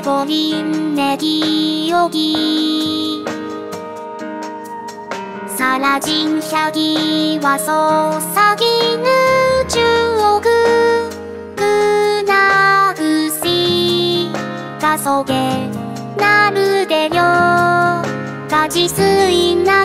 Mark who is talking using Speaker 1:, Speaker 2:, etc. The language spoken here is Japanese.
Speaker 1: で五輪ネギヨギ。サラジンヒャギはそうさぎぬちゅうおぐ。グなグし。がそげ。なるでりょう。がじすいな